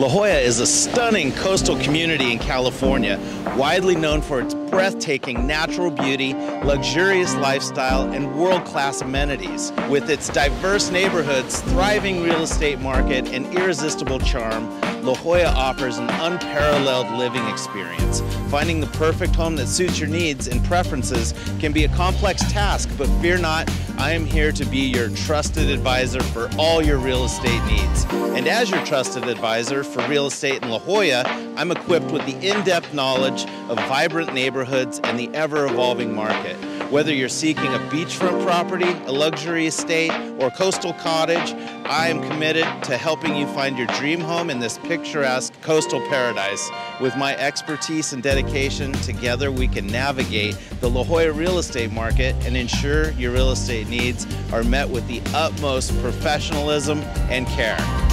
La Jolla is a stunning coastal community in California, widely known for its breathtaking natural beauty, luxurious lifestyle, and world-class amenities. With its diverse neighborhoods, thriving real estate market, and irresistible charm, La Jolla offers an unparalleled living experience. Finding the perfect home that suits your needs and preferences can be a complex task, but fear not, I am here to be your trusted advisor for all your real estate needs. And as your trusted advisor for real estate in La Jolla, I'm equipped with the in-depth knowledge of vibrant neighborhoods and the ever-evolving market. Whether you're seeking a beachfront property, a luxury estate, or a coastal cottage, I am committed to helping you find your dream home in this picturesque coastal paradise. With my expertise and dedication, together we can navigate the La Jolla real estate market and ensure your real estate needs are met with the utmost professionalism and care.